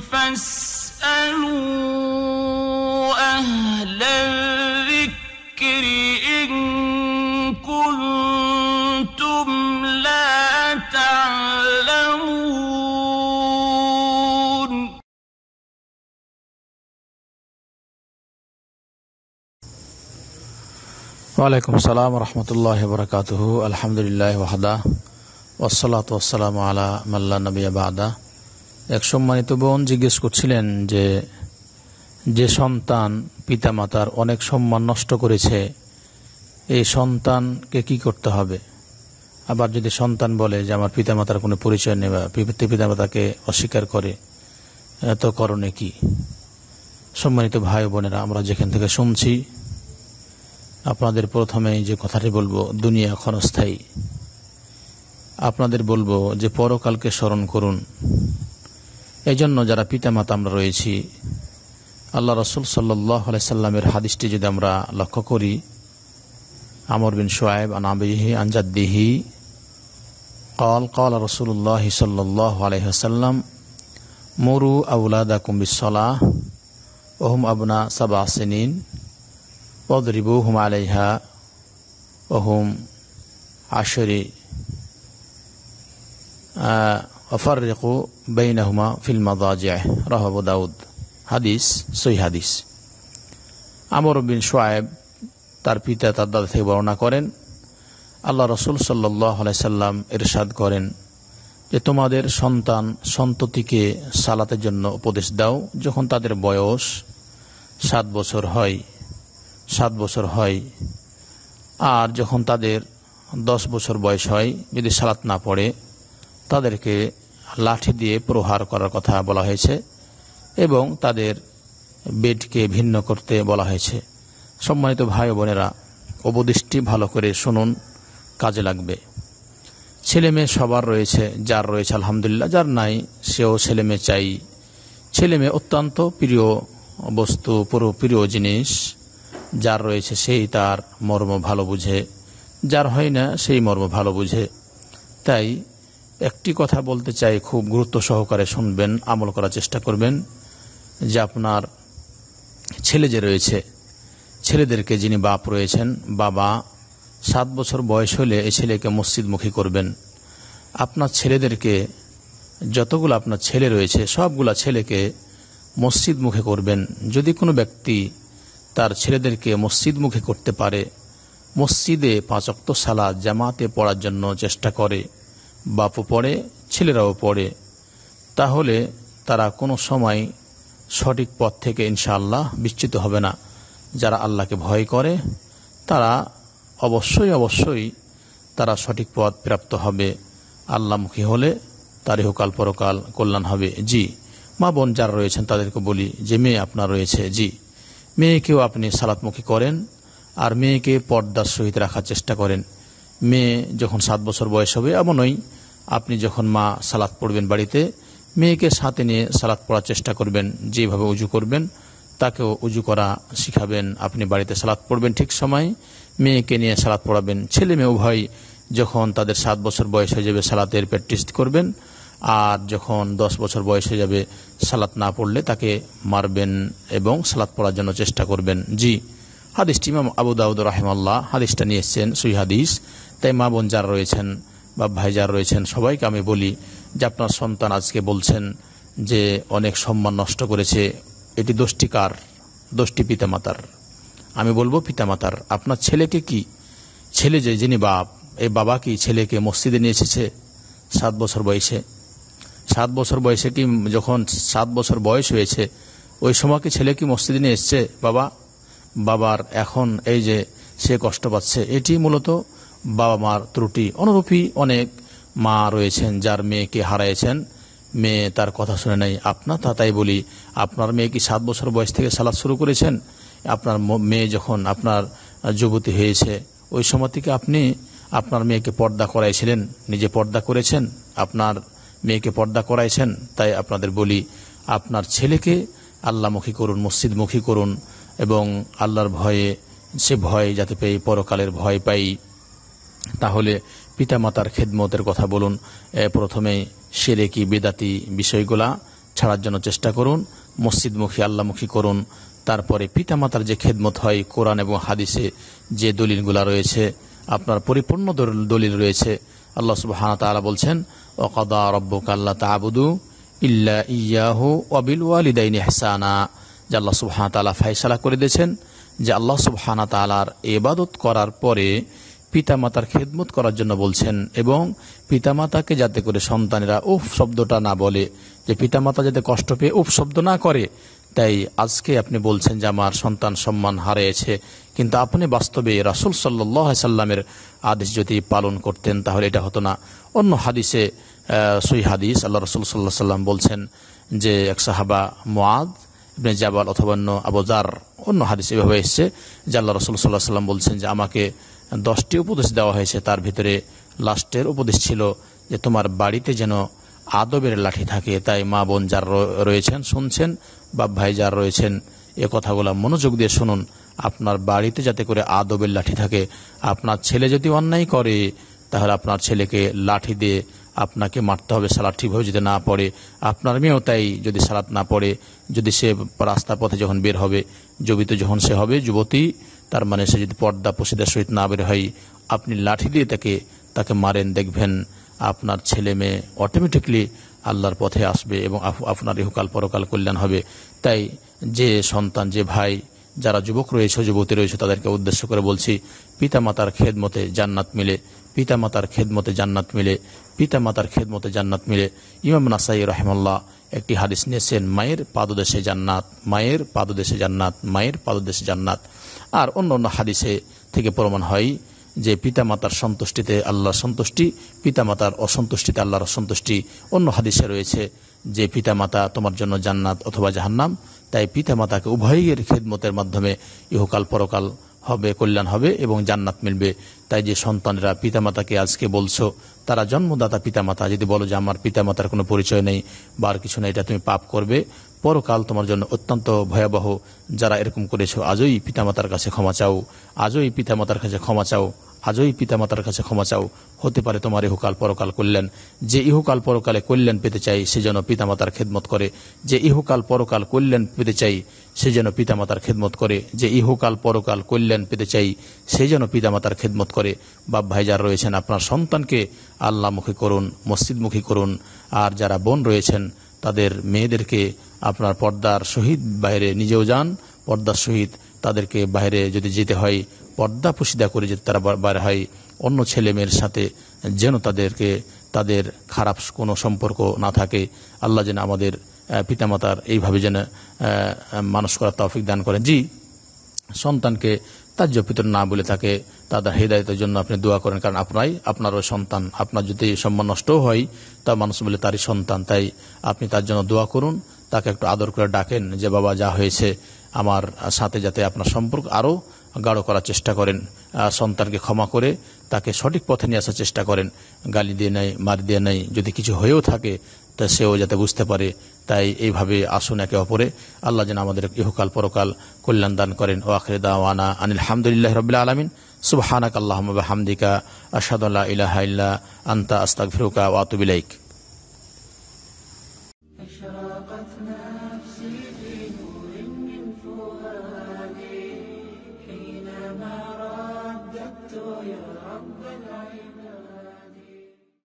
فاسألوا أهل الذكر إن كنتم لا تعلمون. وعليكم السلام ورحمة الله وبركاته. الحمد لله وحده والصلاة والسلام على من لا نبي بعده. এক সম্মানিত বোন জিজ্ঞেস করছিলেন যে যে সন্তান পিতামাতার অনেক সম্মান নষ্ট করেছে, এই সন্তানকে কি করতে হবে? আবার যদি সন্তান বলে যে, আমার পিতামাতার কোনো পরিচয় নেই বা পিতামাতাকে অস্বীকার করে, এত করণে কি? সম্মানিত ভাই বোনেরা, আমরা যেখান থেকে শুনছি, আপনাদের প্রথমে যে কথাটি বলব, দুনিয়া ক্ষণস্থায়ী। আপনাদের বলব যে, পরকালকে স্মরণ করুন। এজন্য যারা পিতামাতা আমরা রয়েছি, আল্লাহ রসুল সাল্লাহ সাল্লামের হাদিসটি যদি আমরা লক্ষ্য করি, আমর বিন সোয়েব আনাবিহি আনজাদ্দিহি কল কল রসুল্লাহ সাল্লাহ আলহ্লাম মরু আউলাদা কুম্বিসাহ ওহম আবনা সাবা সিনিন পদরিবু হুম আলাইহা ওহম আশরি অফারেকু বেইনাহুমা ফিল্মা দাজিয়া রাহব দাউদ হাদিস সই হাদিস আমর বিন সোয়েব তার পিতা তার দাদা থেকে বর্ণনা করেন, আল্লাহ রসুল সাল্লাহ সাল্লাম এরশাদ করেন যে, তোমাদের সন্তান সন্ততিকে সালাতের জন্য উপদেশ দাও যখন তাদের বয়স সাত বছর হয়, সাত বছর হয়। আর যখন তাদের দশ বছর বয়স হয়, যদি সালাত না পড়ে, তাদেরকে লাঠি দিয়ে প্রহার করার কথা বলা হয়েছে এবং তাদের বেডকে ভিন্ন করতে বলা হয়েছে। সম্মানিত ভাই বোনেরা উপদেশটি ভালো করে শুনুন, কাজে লাগবে। ছেলে মেয়ে সবার রয়েছে, যার রয়েছে আলহামদুলিল্লাহ, যার নাই সেও ছেলে মেয়ে চাই। ছেলে মেয়ে অত্যন্ত প্রিয় বস্তু, পুরো প্রিয় জিনিস। যার রয়েছে সেই তার মর্ম ভালো বুঝে, যার হয় না সেই মর্ম ভালো বুঝে। তাই একটি কথা বলতে চাই, খুব গুরুত্ব সহকারে শুনবেন, আমল করার চেষ্টা করবেন, যে আপনার ছেলে যে রয়েছে, ছেলেদেরকে যিনি বাপ রয়েছেন, বাবা সাত বছর বয়স হলে এই ছেলেকে মসজিদমুখী করবেন। আপনার ছেলেদেরকে, যতগুলো আপনার ছেলে রয়েছে, সবগুলা ছেলেকে মসজিদ মুখে করবেন। যদি কোনো ব্যক্তি তার ছেলেদেরকে মসজিদ মুখে করতে পারে, মসজিদে পাঁচক্ত সালা জামাতে পড়ার জন্য চেষ্টা করে বাপও পড়ে, ছেলেরাও পড়ে। তাহলে তারা কোনো সময় সঠিক পথ থেকে ইনশাআল্লাহ বিচ্যুত হবে না। যারা আল্লাহকে ভয় করে, তারা অবশ্যই অবশ্যই তারা সঠিক পথ প্রাপ্ত হবে। আল্লাহমুখী হলে তার ইহকাল পরকাল কল্যাণ হবে। জি, মা বোন যারা রয়েছেন তাদেরকে বলি, যে মেয়ে আপনার রয়েছে, জি। মেয়েকেও আপনি সালাতমুখী করেন, আর মেয়েকে পর্দার সহিত রাখার চেষ্টা করেন। মেয়ে যখন সাত বছর বয়স হবে, এমনই আপনি যখন মা সালাত পড়বেন বাড়িতে, মেয়েকে সাথে নিয়ে সালাত পড়ার চেষ্টা করবেন, যেভাবে উজু করবেন, তাকেও উজু করা শিখাবেন। আপনি বাড়িতে সালাত পড়বেন ঠিক সময়, মেয়েকে নিয়ে সালাত পড়াবেন। ছেলে মেয়ে উভয় যখন তাদের সাত বছর বয়স হয়ে যাবে, সালাতের প্র্যাকটিস করবেন, আর যখন দশ বছর বয়স হয়ে যাবে, সালাত না পড়লে তাকে মারবেন এবং সালাত পড়ার জন্য চেষ্টা করবেন। জি, হাদিসটি ইমাম আবু দাউদ রাহেমাল্লাহ হাদিসটা নিয়ে এসছেন সুই হাদিস। তাই মা বোন যারা রয়েছেন বা ভাই যারা রয়েছেন, সবাইকে আমি বলি যে আপনার সন্তান আজকে বলছেন যে অনেক সম্মান নষ্ট করেছে। এটি দোষটি কার? দোষটি পিতামাতার। আমি বলব পিতামাতার। আপনার ছেলেকে কি? ছেলে যে, যিনি বাপ, এই বাবা কি ছেলেকে মসজিদে নিয়ে এসেছে? সাত বছর বয়সে। সাত বছর বয়সে কি যখন সাত বছর বয়স হয়েছে, ওই সময় কি ছেলে কি মসজিদে নিয়ে এসছে? বাবা, বাবার এখন এই যে সে কষ্ট পাচ্ছে, এটি মূলত বাবা মার ত্রুটি। অনুরূপী অনেক মা রয়েছেন, যার মেয়েকে হারাইছেন। মেয়ে তার কথা শুনে নাই আপনার তা তাই বলি, আপনার মেয়ে কি সাত বছর বয়স থেকে সালাদ শুরু করেছেন? আপনার মেয়ে যখন আপনার যুবতী হয়েছে, ওই সময় থেকে আপনি আপনার মেয়েকে পর্দা করাইছিলেন। নিজে পর্দা করেছেন, আপনার মেয়েকে পর্দা করাইছেন, তাই আপনাদের বলি, আপনার ছেলেকে আল্লাহমুখী করুন, মসজিদমুখী করুন এবং আল্লাহর ভয়ে, সে ভয় যাতে পেয়ে পরকালের ভয় পাই। তাহলে পিতামাতার খেদমতের কথা বলুন। প্রথমে সেরেকি বেদাতি বিষয়গুলা ছাড়ার জন্য চেষ্টা করুন, মসজিদমুখী আল্লাহমুখী করুন। তারপরে পিতামাতার যে খেদমত হয়, কোরআন এবং হাদিসে যে দলিলগুলা রয়েছে, আপনার পরিপূর্ণ দলিল রয়েছে। আল্লাহ সুবহানাহু ওয়া তাআলা বলছেন ওয়াকাদা রাব্বুকা আল্লা তা'বুদু ইল্লা ইয়াহু অবিল বিল ওয়ালিদাইনি ইহসানা। যে আল্লাহ সুবহানাহু ওয়া তাআলা ফয়সালা করে দিয়েছেন। যে আল্লাহ সুবহানাহু ওয়া তাআলার ইবাদত করার পরে পিতামাতার খেদমত করার জন্য বলছেন এবং পিতামাতাকে যাতে করে সন্তানেরা উফ শব্দটা না বলে, যে পিতামাতা যাতে কষ্ট পেয়ে উফ শব্দ না করে। তাই আজকে আপনি বলছেন যে আমার সন্তান সম্মান হারিয়েছে, কিন্তু আপনি বাস্তবে রাসুল সাল্লাহ সাল্লামের আদেশ যদি পালন করতেন তাহলে এটা হতো না। অন্য হাদিসে সই হাদিস আল্লাহ রসুল সাল্লাহ সাল্লাম বলছেন যে এক সাহাবা মোয়াদ ইবনে জাবাল অথবা অন্য আবুজার অন্য হাদিস এভাবে এসছে যে আল্লাহ রসুল সাল্লাহ সাল্লাম বলছেন যে আমাকে দশটি উপদেশ দেওয়া হয়েছে। তার ভিতরে লাস্টের উপদেশ ছিল যে, তোমার বাড়িতে যেন আদবের লাঠি থাকে। তাই মা বোন যার রয়েছেন, শুনছেন বাপ ভাই যার রয়েছেন, এ কথাগুলো মনোযোগ দিয়ে শুনুন। আপনার বাড়িতে যাতে করে আদবের লাঠি থাকে। আপনার ছেলে যদি অন্যায় করে, তাহলে আপনার ছেলেকে লাঠি দিয়ে আপনাকে মারতে হবে। সালাদ ঠিকভাবে যদি না পড়ে, আপনার মেয়েও তাই যদি সালাদ না পড়ে, যদি সে রাস্তা পথে যখন বের হবে যুবিত যখন সে হবে, যুবতী তার মানে সে যদি পর্দা পশিদার সহিত না বের হয়, আপনি লাঠি দিয়ে তাকে তাকে মারেন, দেখবেন আপনার ছেলে মেয়ে অটোমেটিকলি আল্লাহর পথে আসবে এবং আপ- আপনার ইহকাল পরকাল কল্যাণ হবে। তাই যে সন্তান, যে ভাই, যারা যুবক রয়েছে, যুবতী রয়েছে, তাদেরকে উদ্দেশ্য করে বলছি, পিতামাতার খেদমতে জান্নাত মিলে, পিতামাতার খেদমতে জান্নাত মিলে, পিতামাতার খেদমতে জান্নাত মিলে। ইমাম নাসাই রহমাল্লাহ একটি হাদিস নিয়েছেন, মায়ের পাদদেশে জান্নাত, মায়ের পাদদেশে জান্নাত, মায়ের পাদদেশে জান্নাত। আর অন্য অন্য হাদিসে থেকে প্রমাণ হয় যে পিতামাতার সন্তুষ্টিতে আল্লাহর সন্তুষ্টি, পিতামাতার অসন্তুষ্টিতে আল্লাহর অসন্তুষ্টি। অন্য হাদিসে রয়েছে যে পিতামাতা তোমার জন্য জান্নাত অথবা জাহান্নাম, তাই পিতামাতাকে উভয়ের খেদমতের মাধ্যমে ইহকাল পরকাল হবে, কল্যাণ হবে এবং জান্নাত মিলবে। তাই যে সন্তানরা পিতামাতাকে আজকে বলছো, তারা জন্মদাতা পিতামাতা। যদি বলো যে আমার পিতামাতার কোনো পরিচয় নেই বা আর কিছু নেই, এটা তুমি পাপ করবে। পরকাল তোমার জন্য অত্যন্ত ভয়াবহ। যারা এরকম করেছ, আজই পিতামাতার কাছে ক্ষমা চাও। আজই পিতামাতার কাছে ক্ষমা চাও। আজই পিতামাতার কাছে ক্ষমা চাও। হতে পারে তোমার ইহুকাল পরকাল কল্যাণ। যে ইহুকাল পরকালে কল্যাণ পেতে চাই, সে যেন পিতামাতার খেদমত করে। যে ইহুকাল পরকাল কল্যাণ পেতে চাই সে যেন পিতামাতার খেদমত করে, যে ইহুকাল পরকাল কল্যাণ পেতে চাই, সে যেন পিতামাতার খেদমত করে। বাপ ভাই যারা রয়েছেন, আপনার সন্তানকে আল্লাহমুখী করুন, মসজিদমুখী করুন, আর যারা বোন রয়েছেন, তাদের মেয়েদেরকে আপনার পর্দার সহিত বাইরে নিজেও যান, পর্দার সহিত তাদেরকে বাইরে যদি যেতে হয়, পর্দা পুশিদা করে যদি তারা বাইরে হয়, অন্য ছেলে মেয়ের সাথে যেন তাদেরকে, তাদের খারাপ কোনো সম্পর্ক না থাকে। আল্লাহ যেন আমাদের পিতামাতার এইভাবে যেন মানুষ করার তৌফিক দান করেন। জি, সন্তানকে তাজ্য পিতর না বলে থাকে তাদের হৃদায়তের জন্য আপনি দোয়া করেন, কারণ আপনারাই আপনারও সন্তান। আপনার যদি সম্মান নষ্টও হয়, তা মানুষ বলে তারই সন্তান। তাই আপনি তার জন্য দোয়া করুন, তাকে একটু আদর করে ডাকেন যে, বাবা, যা হয়েছে আমার সাথে যাতে আপনার সম্পর্ক আরও গাঢ় করার চেষ্টা করেন সন্তানকে ক্ষমা করে তাকে সঠিক পথে নিয়ে আসার চেষ্টা করেন। গালি দিয়ে নেয়, মার দিয়ে নেয়, যদি কিছু হয়েও থাকে, তা সেও যাতে বুঝতে পারে। তাই এইভাবে আসুন একে অপরে। আল্লাহ যেন আমাদের ইহকাল পরকাল কল্যাণ দান করেন। ও আখরে দাওয়ানা আনিল হামদুলিল্লাহ রবিল্লা আলমিন। সুবহানাক আল্লাহ হামদিকা আসাদুল্লাহ ইলাহা ইল্লা আন্তা আস্তাগফিরুকা ওয়া আতুবু ইলাইক।